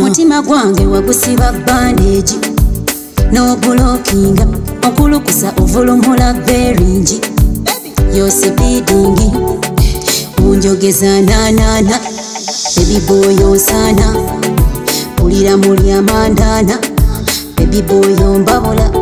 mutima gwange wagusiba bandegi nobulokinga okulukusa ovulumula berinji yosipidingi unjogeza nanana ebiboyonsana kuliramulyamandana ebiboyombabula na, na, na.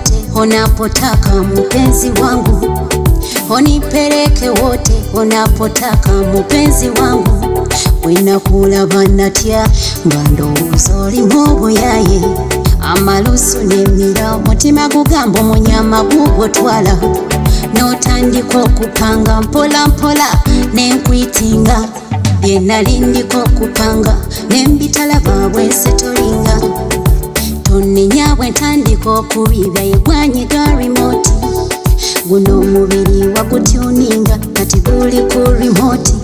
wote onapotaka mupenzi wangu onipeleke wote onapotaka mupenzi wangu wenakulavanatya ngandowuzolimuobuyaye amalusu nemira omutima gugamba omunyama gugotwala notandika okupanga mpolampola nenkwitinga byenalindika okupanga nembitala babwensetolinga tunenya bwentandika okubibya egwanyi ga rimoti guno omubiri wagutyuninga kati guli ku rimoti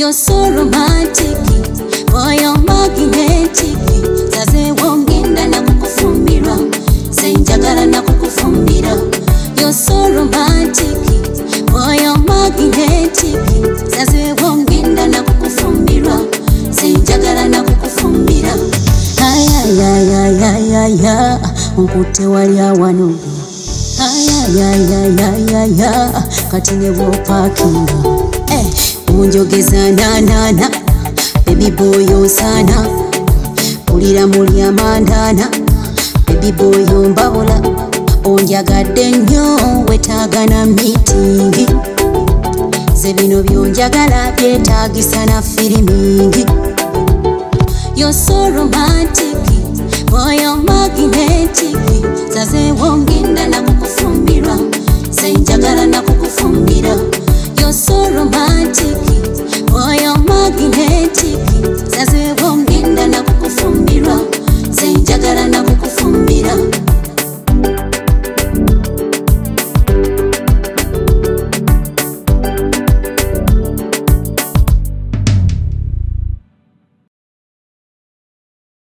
yosoromantiki oyomaginetiki sazewongenda nakukufumbirwa senjagala nakukufumbira yosoromantiki ayaya nkute walya wano ayayayayaya kati ne bwopakinga eh, munjogeza nanana ebiboyosana kulira mulya mandana ebiboyo mbabula onjagadde nnyo wetagana mitingi zebino byonjagala byetagisa na firimingi yosoromantiki I'm maquinetiki, sase wo